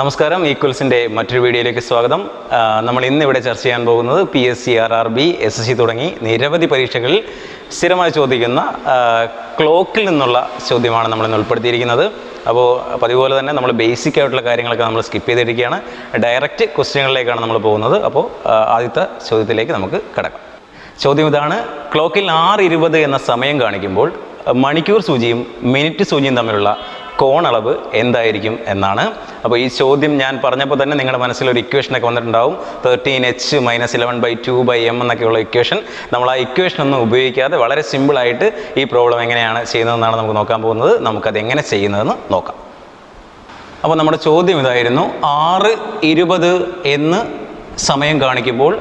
നമസ്കാരം ഈക്വൽസിന്റെ മറ്റൊരു വീഡിയോയിലേക്ക് സ്വാഗതം. നമ്മൾ ഇന്ന് ഇവിടെ ചർച്ച ചെയ്യാൻ പോകുന്നത് P S C R R B S S C തുടങ്ങി നിരവധി പരീക്ഷകളിൽ സ്ഥിരമായി ചോദിക്കുന്ന ക്ലോക്കിൽ നിന്നുള്ള ചോദ്യമാണ് നമ്മൾ ഇന്ന് ഉൾപ്പെടുത്തിയിരിക്കുന്നത്. അപ്പോൾ പതിവ് പോലെ തന്നെ നമ്മൾ ബേസിക് ആയിട്ടുള്ള കാര്യങ്ങളൊക്കെ നമ്മൾ സ്കിപ്പ് ചെയ്തിരിക്കുകയാണ്. ഡയറക്റ്റ് ക്വസ്റ്റ്യനുകളിലേക്കാണ് നമ്മൾ പോകുന്നത്. അപ്പോൾ ആദ്യത്തെ ചോദ്യത്തിലേക്ക് നമുക്ക് കിടക്കാം. ചോദ്യം ഇതാണ് ക്ലോക്കിൽ ആറ് ഇരുപത് എന്ന സമയം കാണിക്കുമ്പോൾ മണിക്കൂർ സൂചിയും മിനിറ്റ് സൂചിയും തമ്മിലുള്ള കോണളവ് എന്തായിരിക്കും എന്നാണ്. അപ്പോൾ ഈ ചോദ്യം ഞാൻ പറഞ്ഞപ്പോൾ തന്നെ നിങ്ങളുടെ മനസ്സിൽ ഒരു ഇക്വേഷനൊക്കെ വന്നിട്ടുണ്ടാവും. Thirteen H minus eleven by two by M എന്നൊക്കെയുള്ള ഇക്വേഷൻ നമ്മൾ ആ ഇക്വേഷൻ ഒന്നും ഉപയോഗിക്കാതെ വളരെ സിമ്പിളായിട്ട് ഈ പ്രോബ്ലം എങ്ങനെയാണ് ചെയ്യുന്നതെന്നാണ് നമുക്ക് നോക്കാൻ പോകുന്നത്. നമുക്കത് എങ്ങനെ ചെയ്യുന്നതെന്ന് നോക്കാം. അപ്പോൾ നമ്മുടെ ചോദ്യം ഇതായിരുന്നു. ആറ് ഇരുപത് എന്ന് സമയം കാണിക്കുമ്പോൾ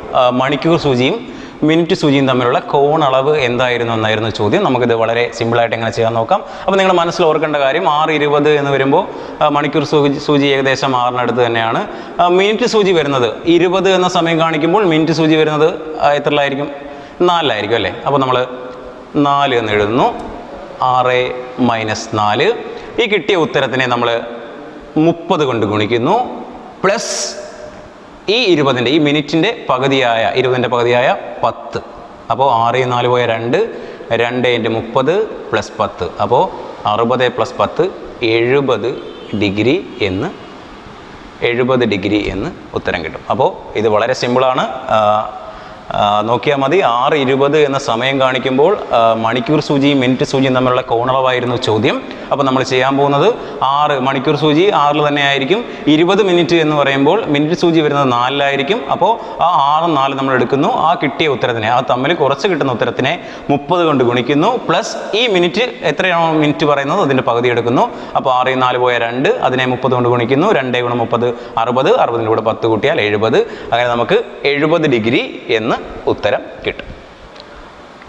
മണിക്കൂർ സൂചിയും മിനിറ്റ് സൂചിയും തമ്മിലുള്ള കോൺ അളവ് എന്തായിരുന്നു എന്നായിരുന്നു ചോദ്യം. നമുക്കിത് വളരെ സിമ്പിളായിട്ട് എങ്ങനെ ചെയ്യാൻ നോക്കാം. അപ്പോൾ നിങ്ങൾ മനസ്സിൽ ഓർക്കേണ്ട കാര്യം ആറ് ഇരുപത് എന്ന് വരുമ്പോൾ മണിക്കൂർ സൂചി സൂചി ഏകദേശം ആറിനടുത്ത് തന്നെയാണ്. മിനിറ്റ് സൂചി വരുന്നത് ഇരുപത് എന്ന സമയം കാണിക്കുമ്പോൾ മിനിറ്റ് സൂചി വരുന്നത് എത്രയിലായിരിക്കും? നാലിലായിരിക്കും അല്ലേ? അപ്പോൾ നമ്മൾ നാല് എന്ന് എഴുതുന്നു. ആറ് മൈനസ് നാല്. ഈ കിട്ടിയ ഉത്തരത്തിനെ നമ്മൾ മുപ്പത് കൊണ്ട് ഗുണിക്കുന്നു. പ്ലസ് ഈ ഇരുപതിന്റെ ഈ മിനിറ്റിന്റെ പകുതിയായ ഇരുപതിന്റെ പകുതിയായ പത്ത്. അപ്പോൾ ആറ് നാല് പോയ രണ്ട് രണ്ട് ഇന്റ് മുപ്പത് പ്ലസ് പത്ത്. അപ്പോൾ അറുപത് പ്ലസ് പത്ത് എഴുപത് ഡിഗ്രി എന്ന് എഴുപത് ഡിഗ്രി എന്ന് ഉത്തരം കിട്ടും. അപ്പോൾ ഇത് വളരെ സിമ്പിളാണ്. നോക്കിയാൽ മതി. ആറ് ഇരുപത് എന്ന സമയം കാണിക്കുമ്പോൾ മണിക്കൂർ സൂചിയും മിനിറ്റ് സൂചിയും തമ്മിലുള്ള കോണളവായിരുന്നു ചോദ്യം. അപ്പോൾ നമ്മൾ ചെയ്യാൻ പോകുന്നത് ആറ് മണിക്കൂർ സൂചി ആറിൽ തന്നെ ആയിരിക്കും. ഇരുപത് മിനിറ്റ് എന്ന് പറയുമ്പോൾ മിനിറ്റ് സൂചി വരുന്നത് നാലിലായിരിക്കും. അപ്പോൾ ആ ആറും നാല് നമ്മൾ എടുക്കുന്നു. ആ കിട്ടിയ ഉത്തരത്തിനെ ആ തമ്മിൽ കുറച്ച് കിട്ടുന്ന ഉത്തരത്തിനെ മുപ്പത് കൊണ്ട് ഗുണിക്കുന്നു. പ്ലസ് ഈ മിനിറ്റ് എത്രയാണോ മിനിറ്റ് പറയുന്നത് അതിന്റെ പകുതി എടുക്കുന്നു. അപ്പോൾ ആറ് നാല് പോയ രണ്ട് അതിനെ മുപ്പത് കൊണ്ട് ഗുണിക്കുന്നു. രണ്ടേ ഗുണം മുപ്പത് അറുപത്. അറുപതിന്റെ കൂടെ പത്ത് കൂട്ടിയാൽ എഴുപത്. അങ്ങനെ നമുക്ക് എഴുപത് ഡിഗ്രി എന്ന് ഉത്തരം കിട്ടും.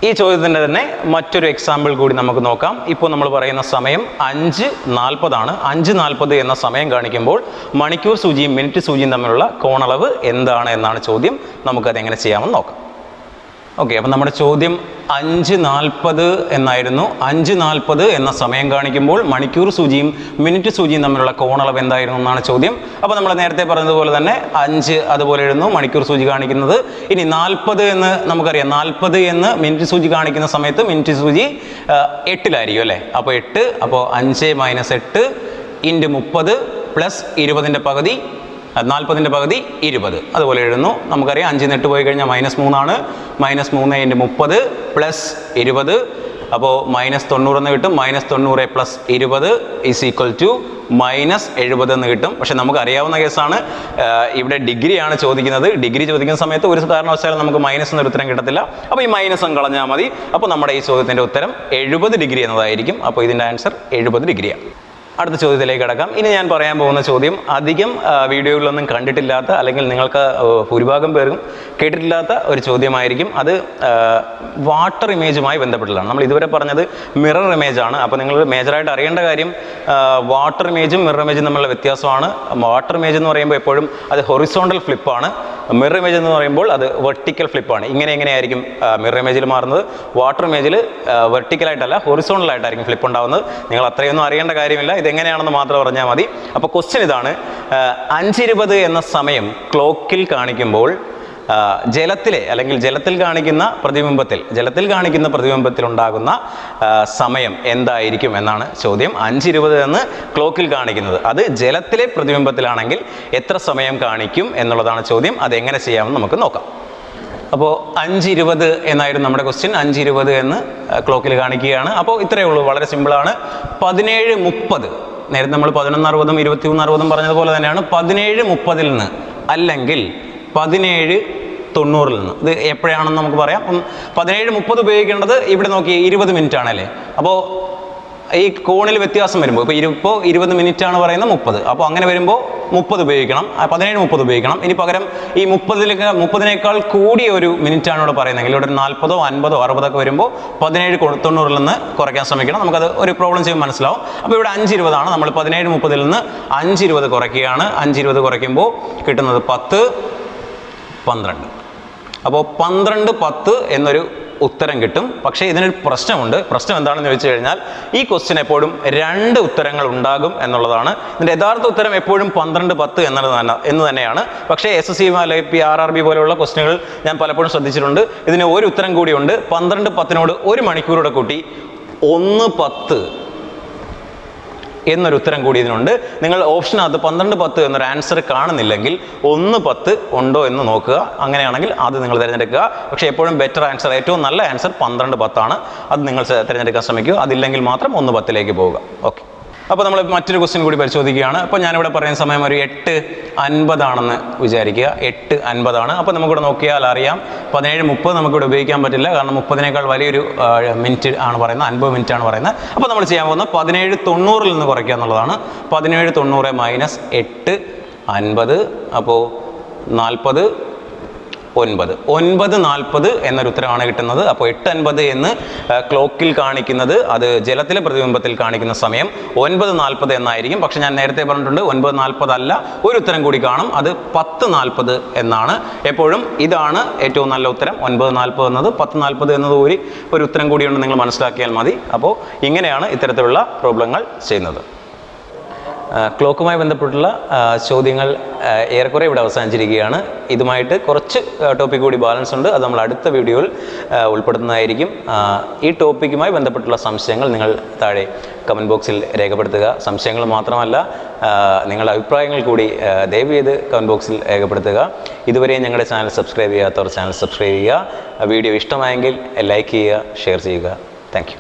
ഈ ചോദ്യത്തിന്റെ തന്നെ മറ്റൊരു എക്സാമ്പിൾ കൂടി നമുക്ക് നോക്കാം. ഇപ്പോൾ നമ്മൾ പറയുന്ന സമയം അഞ്ച് നാൽപ്പതാണ്. അഞ്ച് നാൽപ്പത് എന്ന സമയം കാണിക്കുമ്പോൾ മണിക്കൂർ സൂചിയും മിനിറ്റ് സൂചിയും തമ്മിലുള്ള കോണളവ് എന്താണ് എന്നാണ് ചോദ്യം. നമുക്കത് എങ്ങനെ ചെയ്യാമെന്ന് നോക്കാം. ഓക്കെ അപ്പം നമ്മുടെ ചോദ്യം അഞ്ച് നാൽപ്പത് എന്നായിരുന്നു. അഞ്ച് നാൽപ്പത് എന്ന സമയം കാണിക്കുമ്പോൾ മണിക്കൂർ സൂചിയും മിനിറ്റ് സൂചിയും തമ്മിലുള്ള കോണളവ് എന്തായിരുന്നു എന്നാണ് ചോദ്യം. അപ്പോൾ നമ്മൾ നേരത്തെ പറഞ്ഞതുപോലെ തന്നെ അഞ്ച് അതുപോലെ എഴുതുന്നു മണിക്കൂർ സൂചി കാണിക്കുന്നത്. ഇനി നാൽപ്പത് എന്ന് നമുക്കറിയാം. നാൽപ്പത് എന്ന് മിനിറ്റ് സൂചി കാണിക്കുന്ന സമയത്ത് മിനിറ്റ് സൂചി എട്ടിലായിരിക്കും അല്ലേ? അപ്പോൾ എട്ട് അപ്പോൾ അഞ്ച് മൈനസ് എട്ട് ഇന്റു മുപ്പത് പ്ലസ് ഇരുപതിന്റെ പകുതി നാൽപ്പതിന്റെ പകുതി ഇരുപത്. അതുപോലെ എഴുതുന്നു നമുക്കറിയാം അഞ്ചിൽ നെട്ട് പോയി കഴിഞ്ഞാൽ മൈനസ് മൂന്നാണ്. മൈനസ് മൂന്ന് ഇന്റു മുപ്പത് പ്ലസ് ഇരുപത്. അപ്പോൾ മൈനസ് തൊണ്ണൂറെന്ന് കിട്ടും. മൈനസ് തൊണ്ണൂറ് പ്ലസ് ഇരുപത് ഈസ് ഈക്വൽ ടു മൈനസ് എഴുപത് എന്ന് കിട്ടും. പക്ഷെ നമുക്ക് അറിയാവുന്ന കേസാണ് ഇവിടെ ഡിഗ്രിയാണ് ചോദിക്കുന്നത്. ഡിഗ്രി ചോദിക്കുന്ന സമയത്ത് ഒരു കാരണവശാലും നമുക്ക് മൈനസ് എന്നൊരു ഉത്തരം കിട്ടത്തില്ല. അപ്പോൾ ഈ മൈനസും കളഞ്ഞാൽ മതി. അപ്പോൾ നമ്മുടെ ഈ ചോദ്യത്തിന്റെ ഉത്തരം എഴുപത് ഡിഗ്രി എന്നതായിരിക്കും. അപ്പോൾ ഇതിന്റെ ആൻസർ എഴുപത് ഡിഗ്രിയാണ്. അടുത്ത ചോദ്യത്തിലേക്ക് കിടക്കാം. ഇനി ഞാൻ പറയാൻ പോകുന്ന ചോദ്യം അധികം വീഡിയോകളിലൊന്നും കണ്ടിട്ടില്ലാത്ത അല്ലെങ്കിൽ നിങ്ങൾക്ക് ഭൂരിഭാഗം പേർക്കും കേട്ടിട്ടില്ലാത്ത ഒരു ചോദ്യമായിരിക്കും. അത് വാട്ടർ ഇമേജുമായി ബന്ധപ്പെട്ടുള്ളതാണ് നമ്മൾ ഇതുവരെ പറഞ്ഞത് മിറർ ഇമേജ് ആണ്. അപ്പോൾ നിങ്ങൾ മേജറായിട്ട് അറിയേണ്ട കാര്യം വാട്ടർ ഇമേജും മിറർ ഇമേജും തമ്മിലുള്ള വ്യത്യാസമാണ്. വാട്ടർ ഇമേജ് എന്ന് പറയുമ്പോൾ എപ്പോഴും അത് ഹൊറിസോണ്ടൽ ഫ്ലിപ്പാണ്. മിറർ ഇമേജ് എന്ന് പറയുമ്പോൾ അത് വെർട്ടിക്കൽ ഫ്ലിപ്പാണ്. ഇങ്ങനെ എങ്ങനെയായിരിക്കും മിറർ ഇമേജിൽ മാറുന്നത്? വാട്ടർ ഇമേജിൽ വെർട്ടിക്കലായിട്ടല്ല ഹൊറിസോണലായിട്ടായിരിക്കും ഫ്ലിപ്പ് ഉണ്ടാവുന്നത്. നിങ്ങൾ അത്രയൊന്നും അറിയേണ്ട കാര്യമില്ല. ഇതെങ്ങനെയാണെന്ന് മാത്രം പറഞ്ഞാൽ മതി. അപ്പോൾ ക്വസ്റ്റ്യൻ ഇതാണ് അഞ്ചിരുപത് എന്ന സമയം ക്ലോക്കിൽ കാണിക്കുമ്പോൾ ജലത്തിലെ അല്ലെങ്കിൽ ജലത്തിൽ കാണിക്കുന്ന പ്രതിബിംബത്തിൽ ജലത്തിൽ കാണിക്കുന്ന പ്രതിബിംബത്തിൽ ഉണ്ടാകുന്ന സമയം എന്തായിരിക്കും എന്നാണ് ചോദ്യം. അഞ്ചിരുപത് എന്ന് ക്ലോക്കിൽ കാണിക്കുന്നത്. അത് ജലത്തിലെ പ്രതിബിംബത്തിലാണെങ്കിൽ എത്ര സമയം കാണിക്കും എന്നുള്ളതാണ് ചോദ്യം. അതെങ്ങനെ ചെയ്യാമെന്ന് നമുക്ക് നോക്കാം. അപ്പോൾ അഞ്ച് ഇരുപത് എന്നായിരുന്നു നമ്മുടെ ക്വസ്റ്റ്യൻ അഞ്ച് ഇരുപത് എന്ന് ക്ലോക്കിൽ കാണിക്കുകയാണ്. അപ്പോൾ ഇത്രയേ ഉള്ളൂ. വളരെ സിമ്പിളാണ്. പതിനേഴ് മുപ്പത്. നേരത്തെ നമ്മൾ പതിനൊന്ന് അറുപതും ഇരുപത്തി മൂന്ന് അറുപതും പറഞ്ഞതുപോലെ തന്നെയാണ്. പതിനേഴ് മുപ്പതിൽ നിന്ന് അല്ലെങ്കിൽ പതിനേഴ് തൊണ്ണൂറിൽ നിന്ന്. ഇത് എപ്പോഴാണെന്ന് നമുക്ക് പറയാം. ഉം, പതിനേഴ് മുപ്പത് ഉപയോഗിക്കേണ്ടത് ഇവിടെ നോക്കി ഇരുപത് മിനിറ്റ് ആണല്ലേ അപ്പോൾ ഈ കോണിൽ വ്യത്യാസം വരുമ്പോൾ ഇപ്പോൾ ഇപ്പോൾ ഇരുപത് മിനിറ്റ് ആണ് പറയുന്നത് മുപ്പത്. അപ്പോൾ അങ്ങനെ വരുമ്പോൾ മുപ്പത് ഉപയോഗിക്കണം. പതിനേഴ് മുപ്പത് ഉപയോഗിക്കണം. ഇനി പകരം ഈ മുപ്പതിലേക്ക് മുപ്പതിനേക്കാൾ കൂടിയ ഒരു മിനിറ്റ് ആണ് ഇവിടെ പറയുന്നതെങ്കിൽ ഇവിടെ നാൽപ്പതോ അൻപതോ അറുപതൊക്കെ വരുമ്പോൾ പതിനേഴ് തൊണ്ണൂറിൽ നിന്ന് കുറയ്ക്കാൻ ശ്രമിക്കണം. നമുക്കത് ഒരു പ്രോബ്ലം ചെയ്യുമ്പോൾ മനസ്സിലാവും. അപ്പോൾ ഇവിടെ അഞ്ച് ഇരുപതാണ്. നമ്മൾ പതിനേഴ് മുപ്പതിൽ നിന്ന് അഞ്ച് ഇരുപത് കുറയ്ക്കുകയാണ്. അഞ്ച് ഇരുപത് കുറയ്ക്കുമ്പോൾ കിട്ടുന്നത് പത്ത്. പന്ത്രണ്ട്. അപ്പോൾ പന്ത്രണ്ട് പത്ത് എന്നൊരു ഉത്തരം കിട്ടും. പക്ഷേ ഇതിനൊരു പ്രശ്നമുണ്ട്. പ്രശ്നം എന്താണെന്ന് ചോദിച്ചു കഴിഞ്ഞാൽ ഈ ക്വസ്റ്റ്യൻ എപ്പോഴും രണ്ട് ഉത്തരങ്ങൾ ഉണ്ടാകും എന്നുള്ളതാണ്. ഇതിന്റെ യഥാർത്ഥ ഉത്തരം എപ്പോഴും പന്ത്രണ്ട് പത്ത് തന്നെ എന്ന് തന്നെയാണ്. പക്ഷേ എസ് എസ് സി അല്ലെങ്കിൽ പി ആർ ആർ ബി പോലെയുള്ള ക്വസ്റ്റ്യനുകൾ ഞാൻ പലപ്പോഴും ശ്രദ്ധിച്ചിട്ടുണ്ട്. ഇതിന് ഒരു ഉത്തരം കൂടിയുണ്ട്. പന്ത്രണ്ട് പത്തിനോട് ഒരു മണിക്കൂറോടെ കൂട്ടി ഒന്ന് പത്ത് എന്നൊരു ഉത്തരം കൂടി ഇതിനുണ്ട് നിങ്ങൾ അത് പന്ത്രണ്ട് പത്ത് എന്നൊരു ആൻസർ കാണുന്നില്ലെങ്കിൽ ഒന്ന് പത്ത് ഉണ്ടോ എന്ന് നോക്കുക. അങ്ങനെയാണെങ്കിൽ അത് നിങ്ങൾ തിരഞ്ഞെടുക്കുക. പക്ഷേ എപ്പോഴും ബെറ്റർ ആൻസർ ഏറ്റവും നല്ല ആൻസർ പന്ത്രണ്ട് പത്താണ്. അത് നിങ്ങൾ തിരഞ്ഞെടുക്കാൻ ശ്രമിക്കുക. അതില്ലെങ്കിൽ മാത്രം ഒന്ന് പത്തിലേക്ക് പോവുക. ഓക്കെ അപ്പോൾ നമ്മൾ മറ്റൊരു ക്വസ്റ്റ്യൻ കൂടി പരിശോധിക്കുകയാണ്. അപ്പോൾ ഞാനിവിടെ പറയുന്ന സമയം ഒരു എട്ട് അൻപതാണെന്ന് വിചാരിക്കുക. എട്ട് അൻപതാണ്. അപ്പോൾ നമുക്കിവിടെ നോക്കിയാൽ അറിയാം. പതിനേഴ് മുപ്പത് നമുക്കിവിടെ ഉപയോഗിക്കാൻ പറ്റില്ല. കാരണം മുപ്പതിനേക്കാൾ വലിയൊരു മിനിറ്റ് ആണ് പറയുന്നത്. അൻപത് മിനിറ്റ് ആണ് പറയുന്നത്. അപ്പോൾ നമ്മൾ ചെയ്യാൻ പോകുന്നത് പതിനേഴ് തൊണ്ണൂറിൽ നിന്ന് കുറയ്ക്കുക എന്നുള്ളതാണ്. പതിനേഴ് തൊണ്ണൂറ് മൈനസ് എട്ട് അൻപത്. അപ്പോൾ നാൽപ്പത് ഒൻപത്. ഒൻപത് നാൽപ്പത് എന്നൊരു ഉത്തരമാണ് കിട്ടുന്നത്. അപ്പോൾ എട്ട് അൻപത് എന്ന് ക്ലോക്കിൽ കാണിക്കുന്നത് അത് ജലത്തിലെ പ്രതിബിംബത്തിൽ കാണിക്കുന്ന സമയം ഒൻപത് നാൽപ്പത് എന്നായിരിക്കും. പക്ഷെ ഞാൻ നേരത്തെ പറഞ്ഞിട്ടുണ്ട് ഒൻപത് നാൽപ്പത് അല്ല ഒരു ഉത്തരം കൂടി കാണും. അത് പത്ത് നാൽപ്പത് എന്നാണ്. എപ്പോഴും ഇതാണ് ഏറ്റവും നല്ല ഉത്തരം. ഒൻപത് നാൽപ്പത് എന്നത് പത്ത് നാൽപ്പത് എന്നത് ഒരു ഒരു ഉത്തരം കൂടിയുണ്ട് നിങ്ങൾ മനസ്സിലാക്കിയാൽ മതി. അപ്പോൾ ഇങ്ങനെയാണ് ഇത്തരത്തിലുള്ള പ്രോബ്ലങ്ങൾ ചെയ്യുന്നത്. ക്ലോക്കുമായി ബന്ധപ്പെട്ടുള്ള ചോദ്യങ്ങൾ ഏറെക്കുറെ ഇവിടെ അവസാനിച്ചിരിക്കുകയാണ്. ഇതുമായിട്ട് കുറച്ച് ടോപ്പിക് കൂടി ബാലൻസ് ഉണ്ട്. അത് നമ്മൾ അടുത്ത വീഡിയോയിൽ ഉൾപ്പെടുത്തുന്നതായിരിക്കും. ഈ ടോപ്പിക്കുമായി ബന്ധപ്പെട്ടുള്ള സംശയങ്ങൾ നിങ്ങൾ താഴെ കമന്റ് ബോക്സിൽ രേഖപ്പെടുത്തുക. സംശയങ്ങൾ മാത്രമല്ല നിങ്ങളുടെ അഭിപ്രായങ്ങൾ കൂടി ദയവ് ചെയ്ത് കമന്റ് ബോക്സിൽ രേഖപ്പെടുത്തുക. ഇതുവരെയും ഞങ്ങളുടെ ചാനൽ സബ്സ്ക്രൈബ് ചെയ്യാത്തവർ ചാനൽ സബ്സ്ക്രൈബ് ചെയ്യുക. വീഡിയോ ഇഷ്ടമായെങ്കിൽ ലൈക്ക് ചെയ്യുക ഷെയർ ചെയ്യുക. താങ്ക്